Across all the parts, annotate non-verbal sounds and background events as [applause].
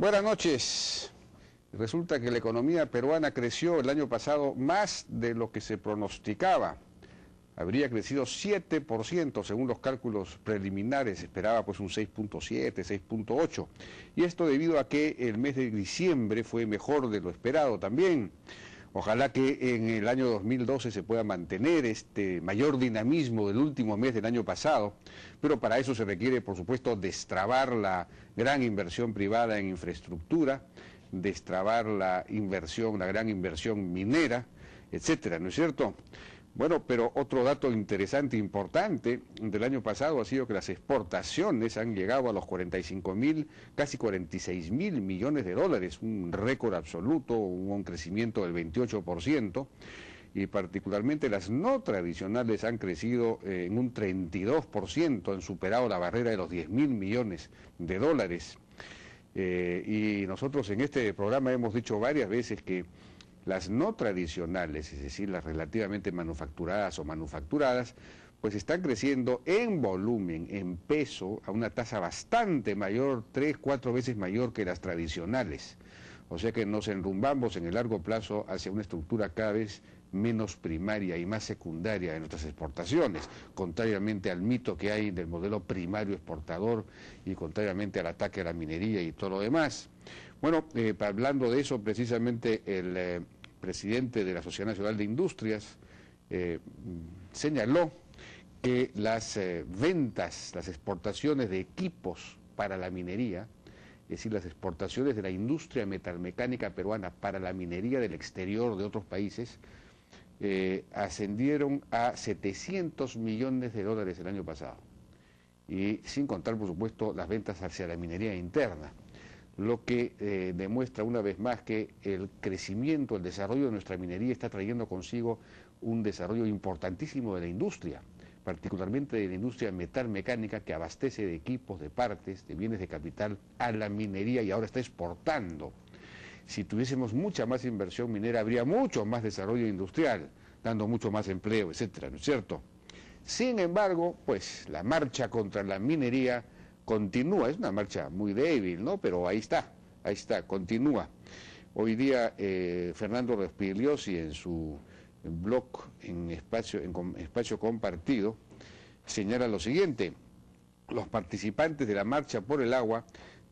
Buenas noches. Resulta que la economía peruana creció el año pasado más de lo que se pronosticaba. Habría crecido 7% según los cálculos preliminares, esperaba pues un 6.7, 6.8. Y esto debido a que el mes de diciembre fue mejor de lo esperado también. Ojalá que en el año 2012 se pueda mantener este mayor dinamismo del último mes del año pasado, pero para eso se requiere, por supuesto, destrabar la gran inversión privada en infraestructura, destrabar la inversión, la gran inversión minera, etcétera, ¿no es cierto? Bueno, pero otro dato interesante, importante del año pasado ha sido que las exportaciones han llegado a los 45 mil, casi 46 mil millones de dólares, un récord absoluto, un crecimiento del 28%, y particularmente las no tradicionales han crecido eh, en un 32%, han superado la barrera de los 10 mil millones de dólares. Eh, y nosotros en este programa hemos dicho varias veces que las no tradicionales, es decir, las relativamente manufacturadas o manufacturadas, pues están creciendo en volumen, en peso, a una tasa bastante mayor, tres, cuatro veces mayor que las tradicionales. O sea que nos enrumbamos en el largo plazo hacia una estructura cada vez menos primaria y más secundaria de nuestras exportaciones, contrariamente al mito que hay del modelo primario exportador y contrariamente al ataque a la minería y todo lo demás. Bueno, eh, hablando de eso, precisamente el eh, presidente de la Sociedad Nacional de Industrias eh, señaló que las ventas, las exportaciones de equipos para la minería, es decir, las exportaciones de la industria metalmecánica peruana para la minería del exterior de otros países, eh, ascendieron a 700 millones de dólares el año pasado. Y sin contar, por supuesto, las ventas hacia la minería interna, lo que eh, demuestra una vez más que el crecimiento, el desarrollo de nuestra minería está trayendo consigo un desarrollo importantísimo de la industria, particularmente de la industria metal mecánica que abastece de equipos, de partes, de bienes de capital a la minería y ahora está exportando si tuviésemos mucha más inversión minera, habría mucho más desarrollo industrial, dando mucho más empleo, etcétera, ¿no es cierto? Sin embargo, pues la marcha contra la minería continúa, es una marcha muy débil, ¿no? Pero ahí está, ahí está, continúa. Hoy día eh, Fernando Respigliosi en su blog en espacio, en espacio compartido señala lo siguiente, los participantes de la marcha por el agua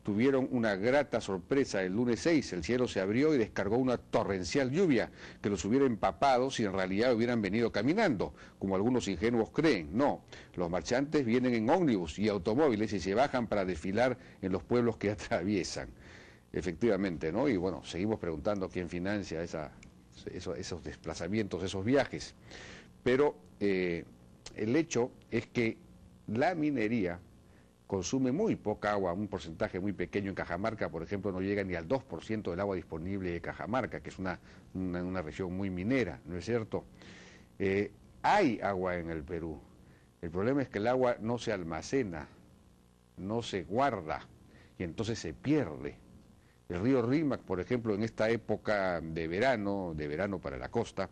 tuvieron una grata sorpresa el lunes 6. El cielo se abrió y descargó una torrencial lluvia que los hubiera empapado si en realidad hubieran venido caminando, como algunos ingenuos creen. No, los marchantes vienen en ómnibus y automóviles y se bajan para desfilar en los pueblos que [laughs] atraviesan. Efectivamente, ¿no? Y bueno, seguimos preguntando quién financia esa, esos, desplazamientos, esos viajes. Pero eh, el hecho es que la minería consume muy poca agua, un porcentaje muy pequeño en Cajamarca, por ejemplo, no llega ni al 2% del agua disponible de Cajamarca, que es una, una, región muy minera, ¿no es cierto? Eh, hay agua en el Perú. El problema es que el agua no se almacena, no se guarda y entonces se pierde. El río Rímac, por ejemplo, en esta época de verano, de verano para la costa,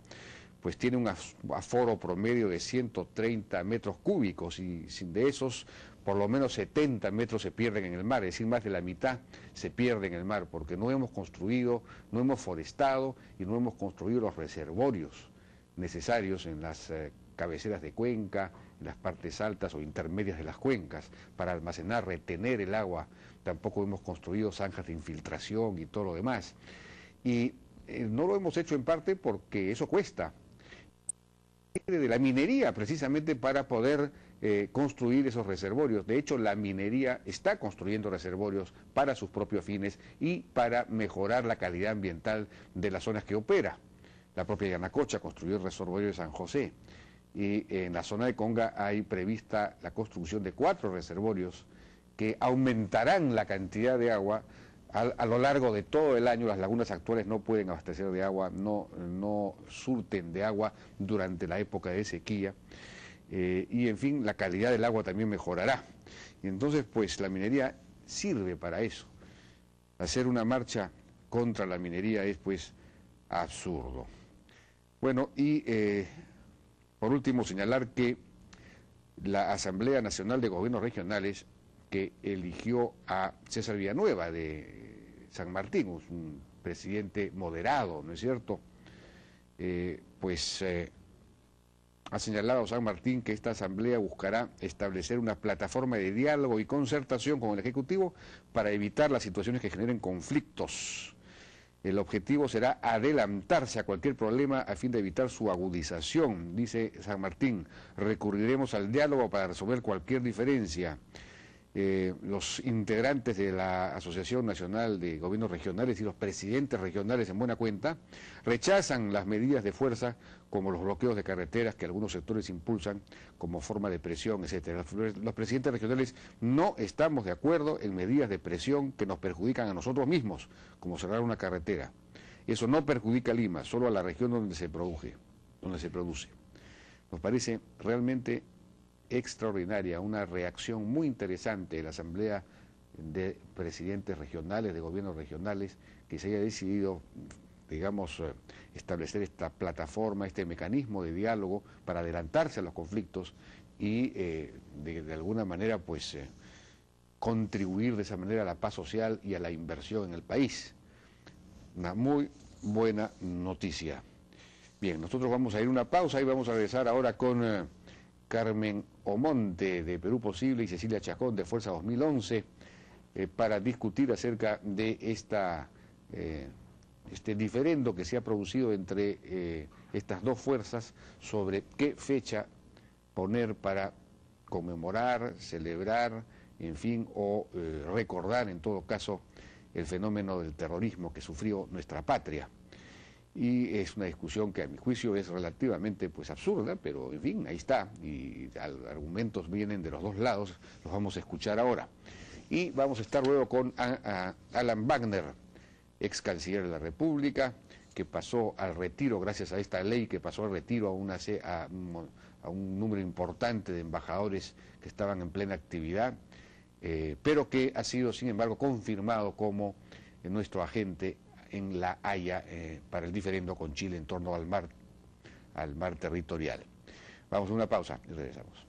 pues tiene un aforo promedio de 130 metros cúbicos y de esos por lo menos 70 metros se pierden en el mar, es decir, más de la mitad se pierde en el mar, porque no hemos construido, no hemos forestado y no hemos construido los reservorios necesarios en las eh, cabeceras de cuenca, en las partes altas o intermedias de las cuencas, para almacenar, retener el agua. Tampoco hemos construido zanjas de infiltración y todo lo demás. Y eh, no lo hemos hecho en parte porque eso cuesta. De la minería, precisamente para poder eh, construir esos reservorios. De hecho, la minería está construyendo reservorios para sus propios fines y para mejorar la calidad ambiental de las zonas que opera. La propia Yanacocha construyó el reservorio de San José y en la zona de Conga hay prevista la construcción de cuatro reservorios que aumentarán la cantidad de agua a, lo largo de todo el año. Las lagunas actuales no pueden abastecer de agua, no, no surten de agua durante la época de sequía. Eh, y en fin, la calidad del agua también mejorará. Y entonces, pues la minería sirve para eso. Hacer una marcha contra la minería es pues absurdo. Bueno, y eh, por último señalar que la Asamblea Nacional de Gobiernos Regionales que eligió a César Villanueva de San Martín, un presidente moderado, ¿no es cierto? Eh, pues ha señalado San Martín que esta asamblea buscará establecer una plataforma de diálogo y concertación con el Ejecutivo para evitar las situaciones que generen conflictos. El objetivo será adelantarse a cualquier problema a fin de evitar su agudización, dice San Martín. Recurriremos al diálogo para resolver cualquier diferencia. Eh, los integrantes de la Asociación Nacional de Gobiernos Regionales y los presidentes regionales en buena cuenta rechazan las medidas de fuerza como los bloqueos de carreteras que algunos sectores impulsan como forma de presión, etcétera. Los presidentes regionales no estamos de acuerdo en medidas de presión que nos perjudican a nosotros mismos, como cerrar una carretera. Eso no perjudica a Lima, solo a la región donde se produce, donde se produce. Nos parece realmente extraordinaria, una reacción muy interesante de la Asamblea de Presidentes Regionales, de Gobiernos Regionales, que se haya decidido, digamos, eh, establecer esta plataforma, este mecanismo de diálogo para adelantarse a los conflictos y eh, de, alguna manera, pues, eh, contribuir de esa manera a la paz social y a la inversión en el país. Una muy buena noticia. Bien, nosotros vamos a ir a una pausa y vamos a regresar ahora con... Carmen Omonte de Perú Posible y Cecilia Chacón de Fuerza 2011 eh, para discutir acerca de eh, este diferendo que se ha producido entre eh, estas dos fuerzas sobre qué fecha poner para conmemorar, celebrar, en fin, o recordar en todo caso el fenómeno del terrorismo que sufrió nuestra patria y es una discusión que a mi juicio es relativamente pues absurda, pero en fin, ahí está, y argumentos vienen de los dos lados, los vamos a escuchar ahora. Y vamos a estar luego con Alan Wagner, ex canciller de la República, que pasó al retiro, gracias a esta ley, que pasó al retiro a, un número importante de embajadores que estaban en plena actividad, eh, pero que ha sido, sin embargo, confirmado como nuestro agente en La Haya eh, para el diferendo con Chile en torno al mar, al mar territorial. Vamos a una pausa y regresamos.